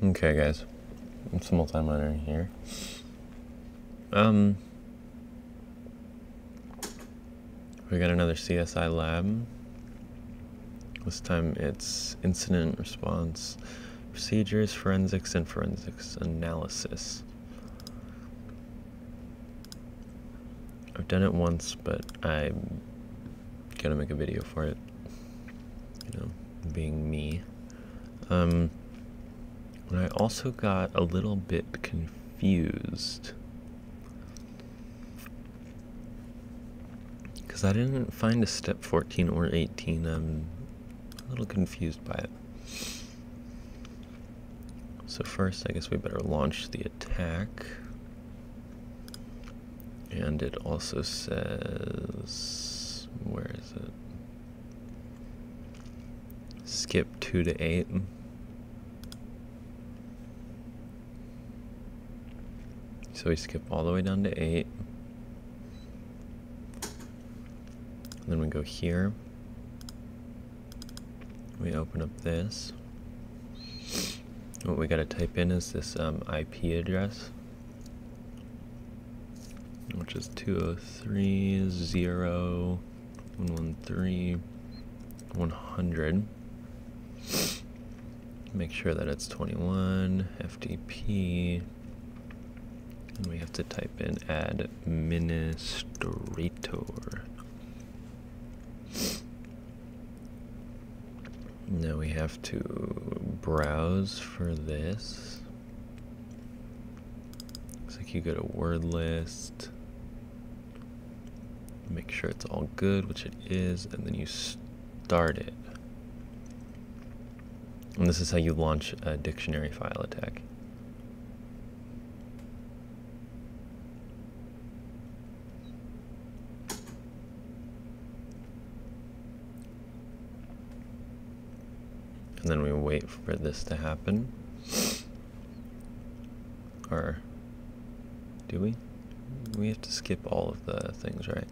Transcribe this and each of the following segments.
Okay, guys. It's Multiminer here. Um, we got another CSI lab. This time it's incident response, procedures, forensics, and forensics analysis. I've done it once, but I'm gonna make a video for it. You know, being me. Um, and I also got a little bit confused. Because I didn't find a step 14 or 18. I'm a little confused by it. So first, I guess we better launch the attack. And it also says, where is it? Skip 2 to 8. So we skip all the way down to 8. And then we go here. We open up this. What we gotta type in is this um, IP address, which is 203.0.113.100. Make sure that it's 21 FTP. And we have to type in administrator. Now we have to browse for this. Looks like you go to word list. Make sure it's all good, which it is, and then you start it. And this is how you launch a dictionary file attack. And then we wait for this to happen. Or do we? We have to skip all of the things, right?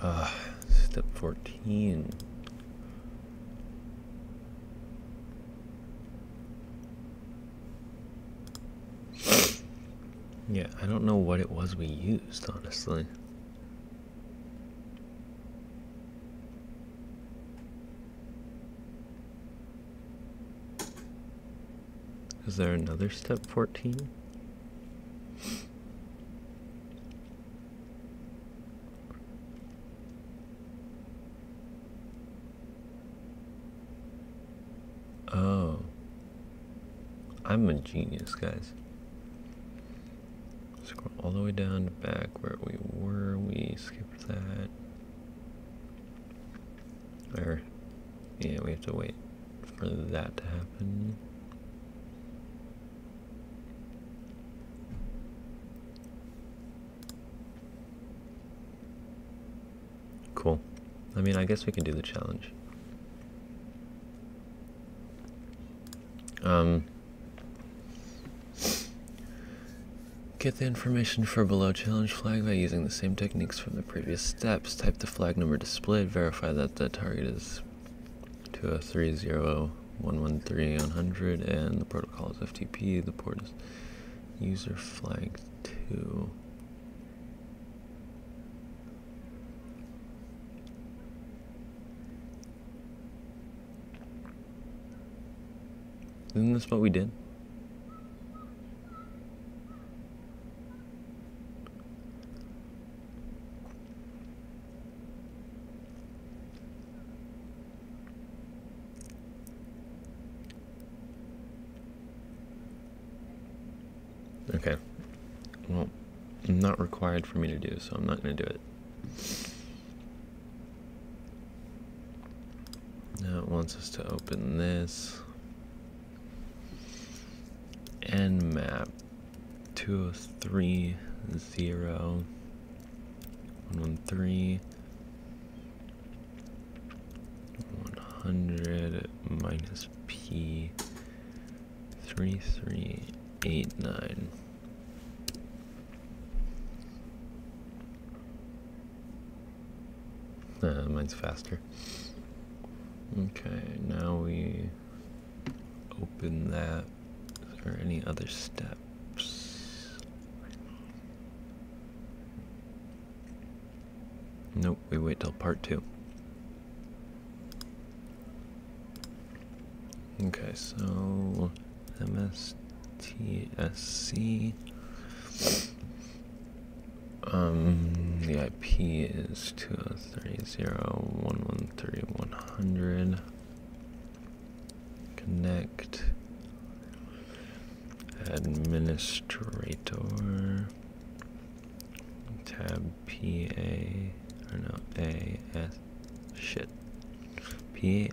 Uh, step 14. Yeah, I don't know what it was we used, honestly. Is there another step 14? Oh. I'm a genius, guys. All the way down to back where we were. We skipped that. Or, yeah, we have to wait for that to happen. Cool. I mean, I guess we can do the challenge. Um, get the information for below challenge flag by using the same techniques from the previous steps. Type the flag number displayed. Verify that the target is 2030113 and the protocol is FTP. The port is user flag 2. Isn't this what we did? Okay. Well, not required for me to do, so I'm not going to do it. Now it wants us to open this. Nmap 203 0 113 100 minus p 3389 uh, mine's faster. Okay now we open that. Is there any other steps? Nope we wait till part two. Okay, so MSTSC. Um, the IP is 230.113.100. Connect. Administrator. Tab PA. Or no, AS. Shit. PA.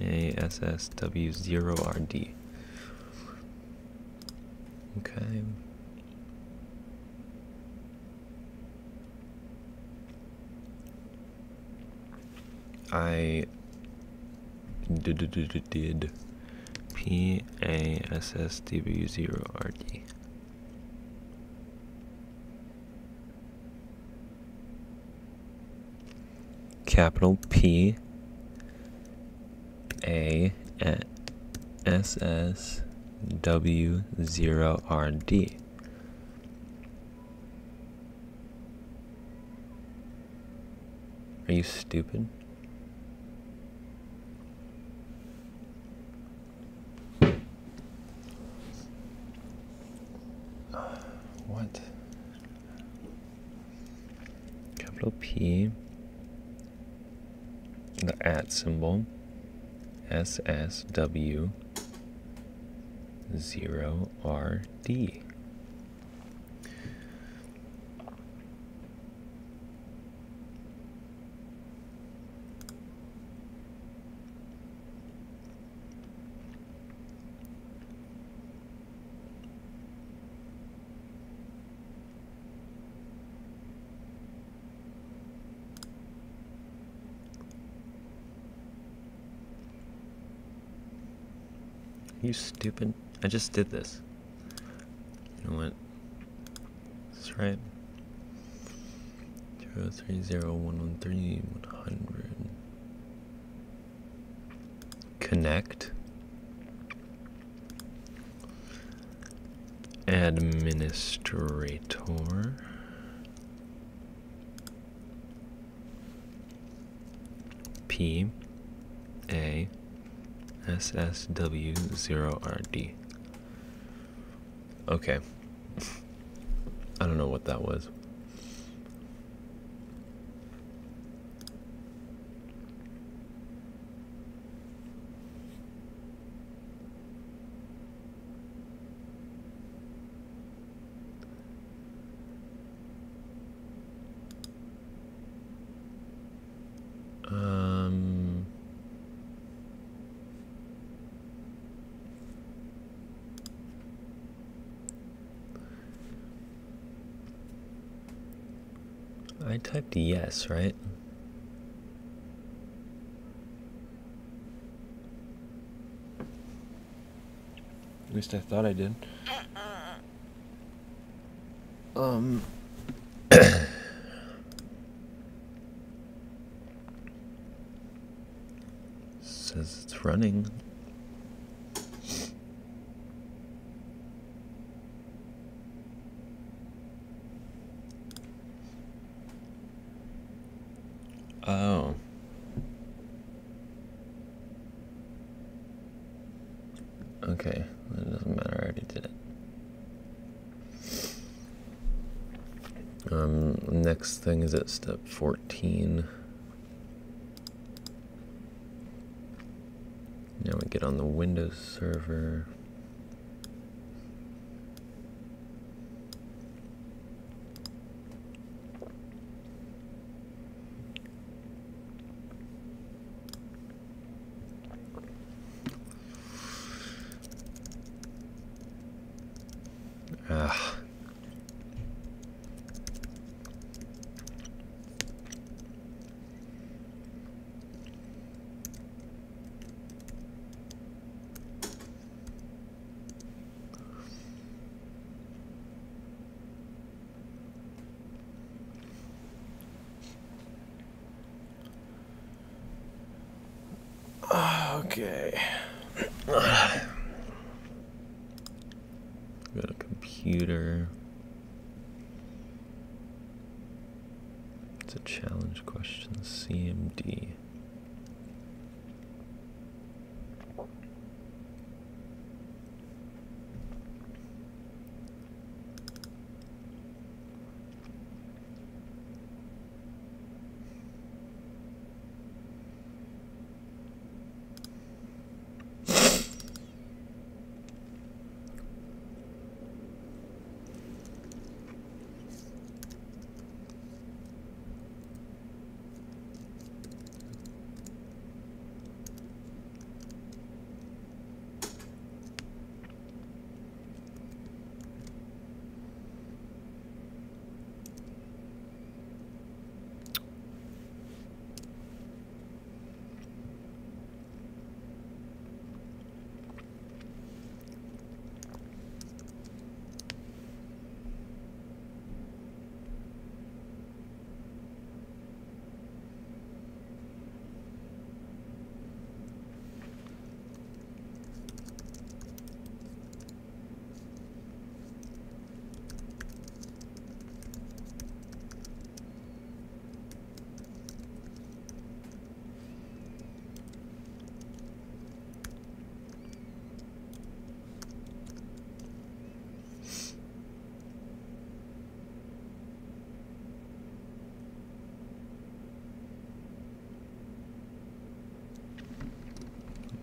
ASSW0RD. Okay. I did, did, did, P A S S W 0 R D. Capital P A S S W 0 R D. Are you stupid? What? Capital P, the at symbol, SSW 0RD. You stupid. I just did this. You know what? That's right. Zero three zero one one three one hundred. Connect. Administrator. P A SSW0RD. Okay. I don't know what that was. Um, I typed yes, right? At least I thought I did. Um. Says it's running. Oh. Okay, it doesn't matter. I already did it. Um, next thing is at step 14. Now we get on the Windows server. Ah.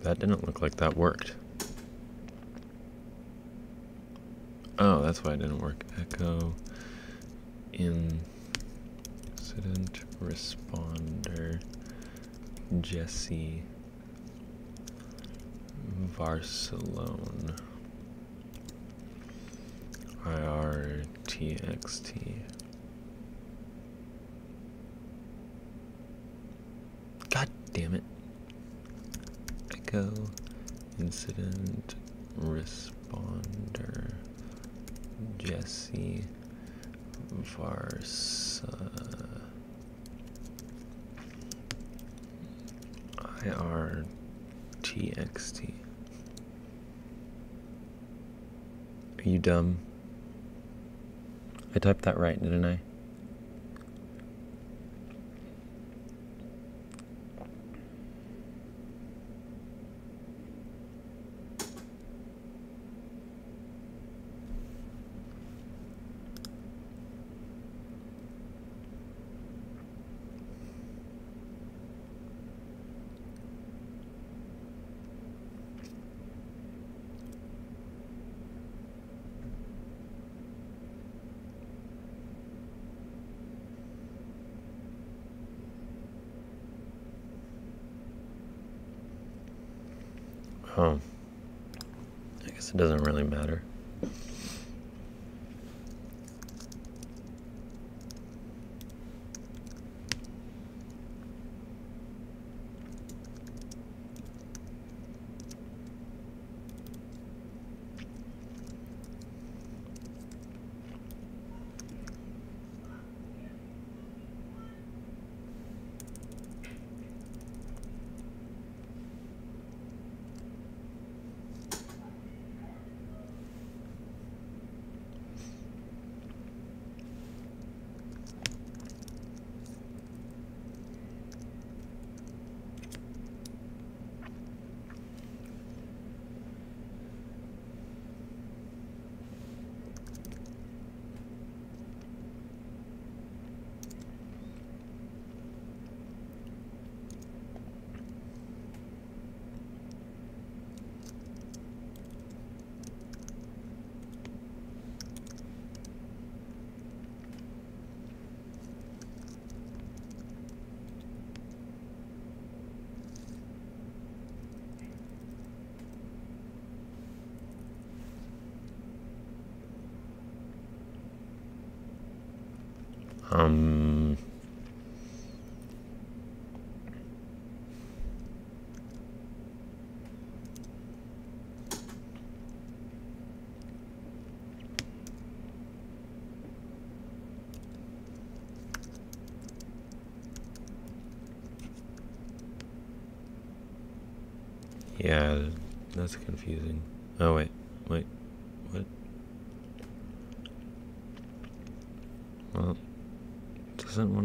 That didn't look like that worked. Oh, that's why it didn't work. Echo incident responder Jesse Varsalone IRTXT. God damn it. Echo incident responder Jesse Varsa IRTXT. Are you dumb? I typed that right, didn't I? Um, yeah, that's confusing. Oh, wait.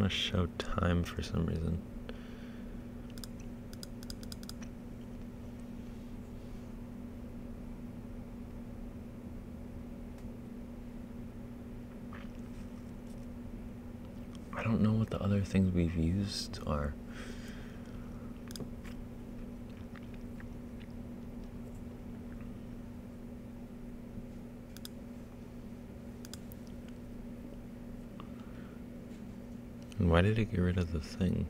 To show time for some reason. I don't know what the other things we've used are. Why did it get rid of the thing?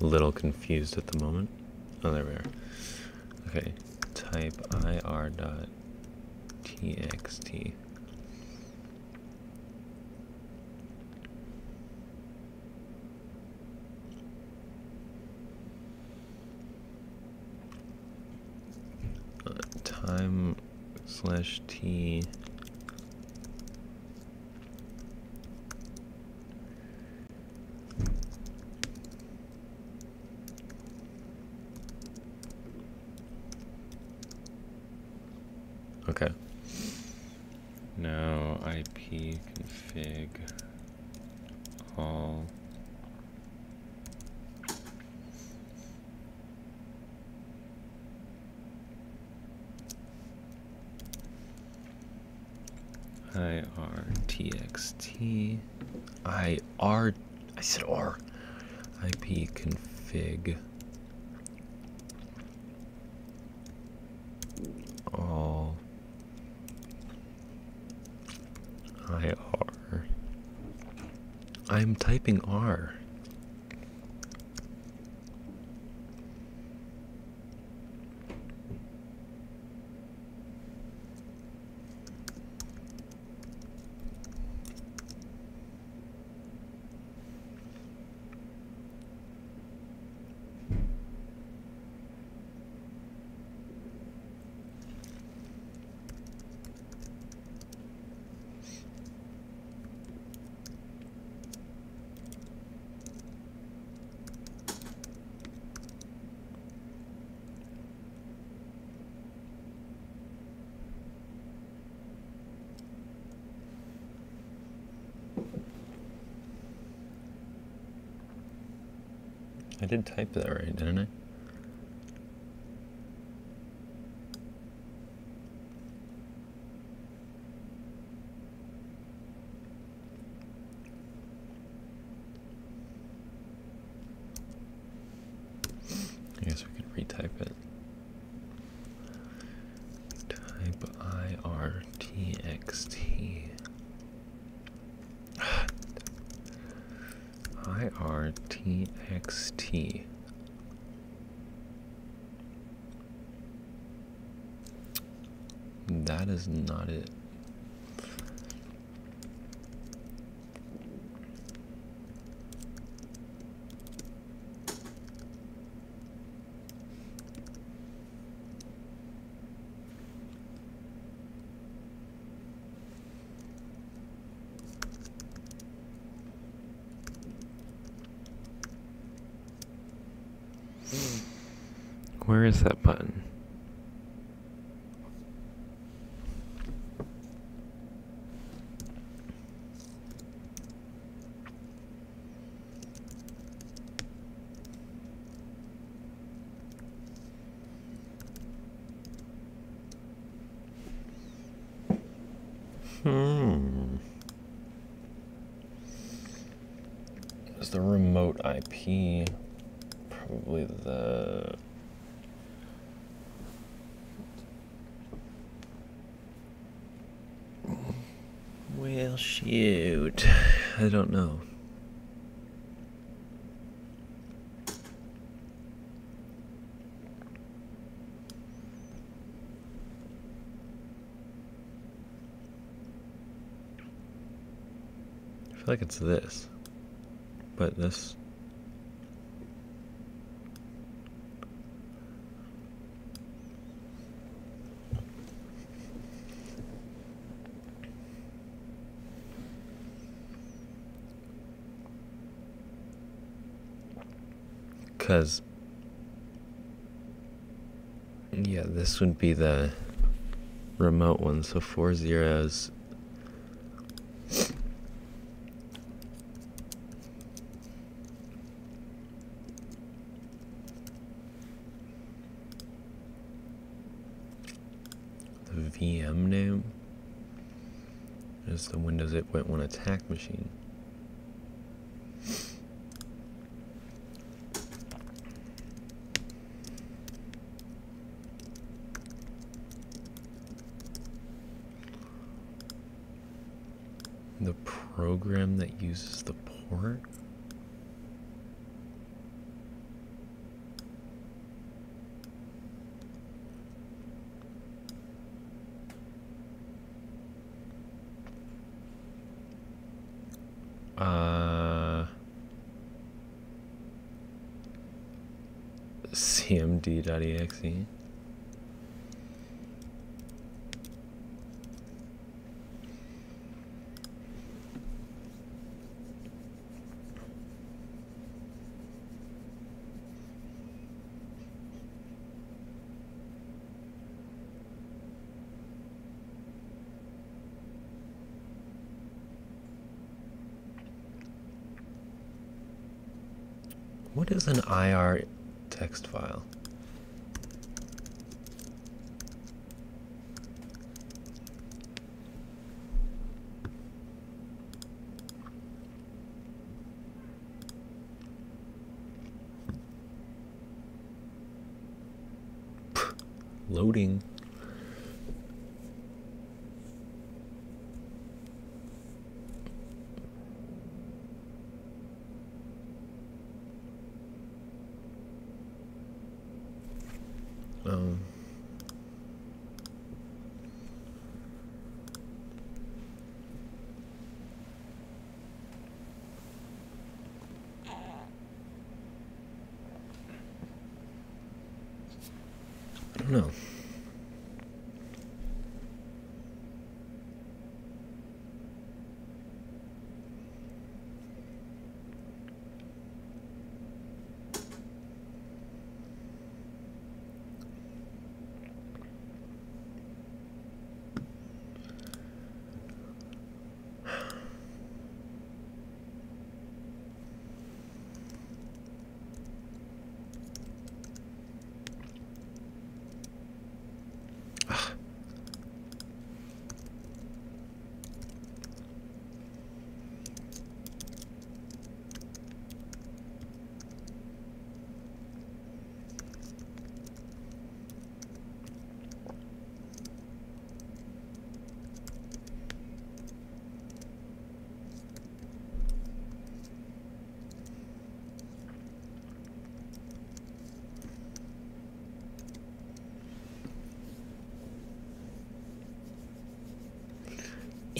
A little confused at the moment. Oh, there we are. Okay, type ir dot txt. Uh, time slash t Okay. Now IP config all IRTXT IR I said R. IP config all IR I'm typing R I did type that right, didn't I guess we could retype it. Type IRTXT. IRTXT. That is not it. Is that button? Hmm. Is the remote IP probably the Well, shoot. I don't know. I feel like it's this, but this. Because, yeah, this would be the remote one, so four zeros the VM name is the Windows It Went 8.1 attack machine. The program that uses the port? Uh, cmd.exe. What is an IR text file? Loading. Um, I know.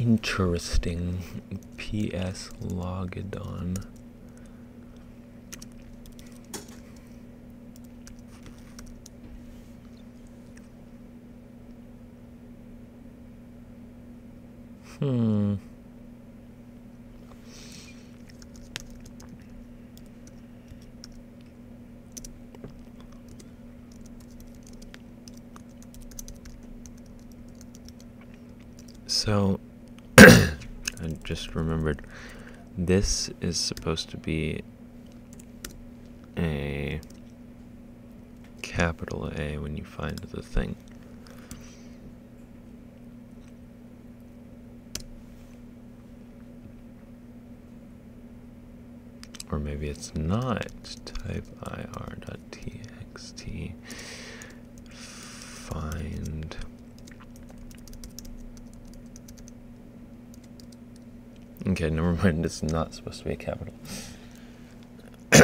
Interesting. PS Logadon. Hmm. So, I just remembered this is supposed to be a capital A when you find the thing. Or maybe it's not. Type ir.txt. Find. Okay, never mind. It's not supposed to be a capital.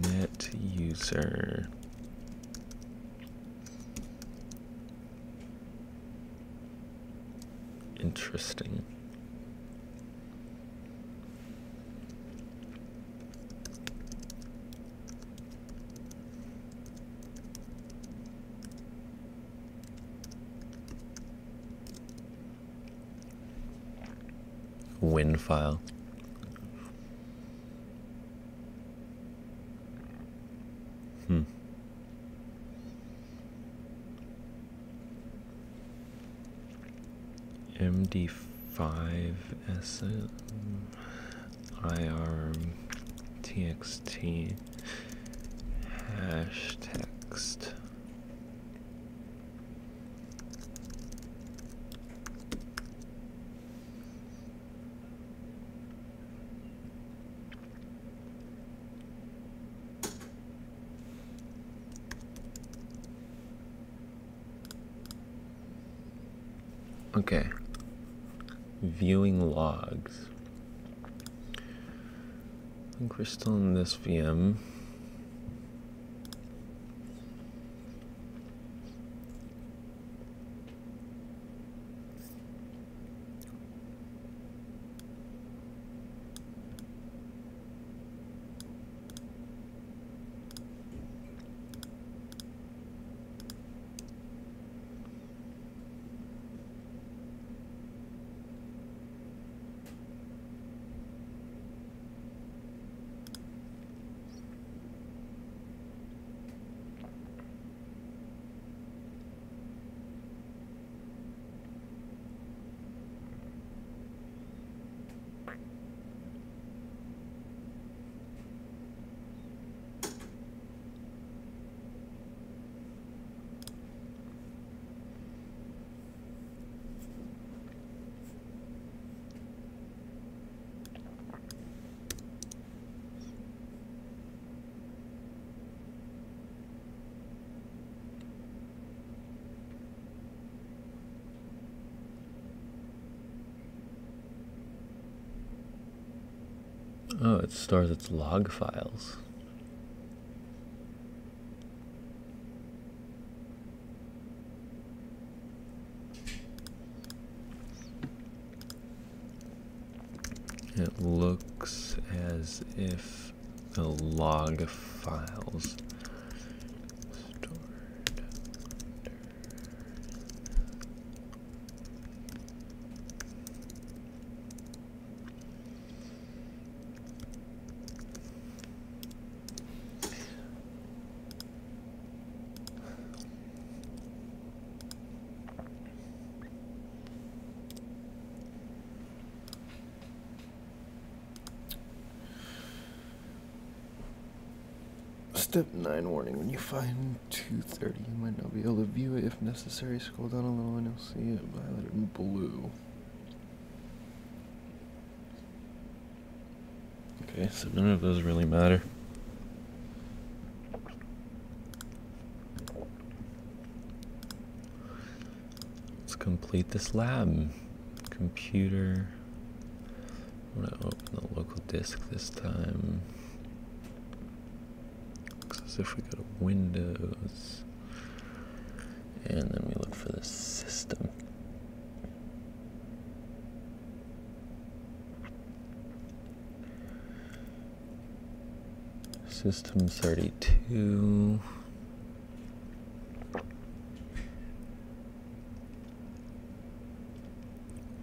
Net user. Interesting. Win file. Hmm. MD5 SM IR TXT hash text. Okay. Viewing logs. I still in this VM. Oh, it stores its log files. It looks as if the log files find 230, you might not be able to view it. If necessary, scroll down a little and you'll see it highlighted in blue. Okay, so none of those really matter. Let's complete this lab. Computer. I'm gonna open the local disk this time. As if we go to Windows. And then we look for the system. System 32.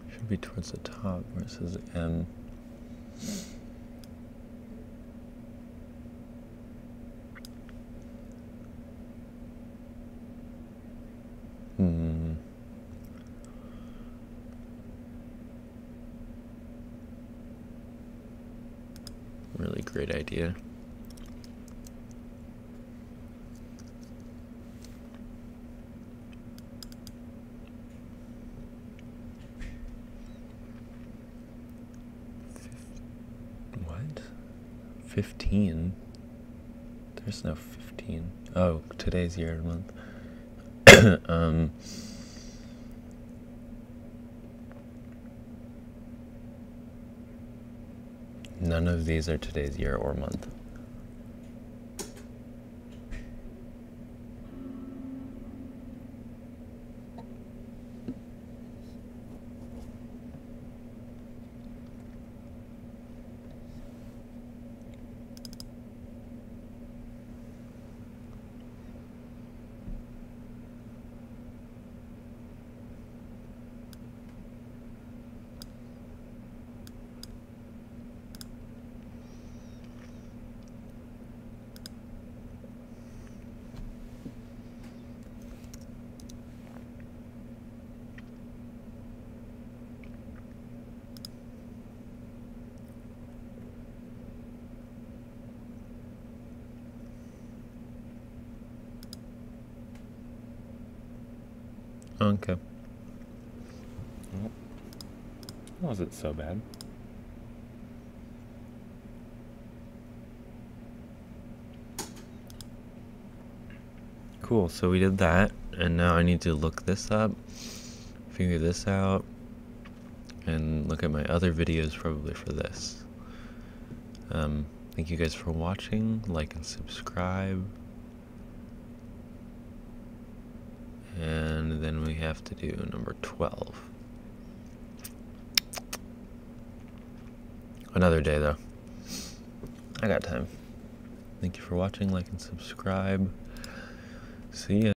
Should be towards the top where it says M. Hmm. Really great idea. Fif- What? 15? There's no 15. Oh, today's year and month. um, none of these are today's year or month. Okay. Well, wasn't so bad. Cool, so we did that, and now I need to look this up, figure this out, and look at my other videos probably for this. Um, thank you guys for watching, like and subscribe. And then we have to do number 12. Another day though. I got time. Thank you for watching, like and subscribe. See ya.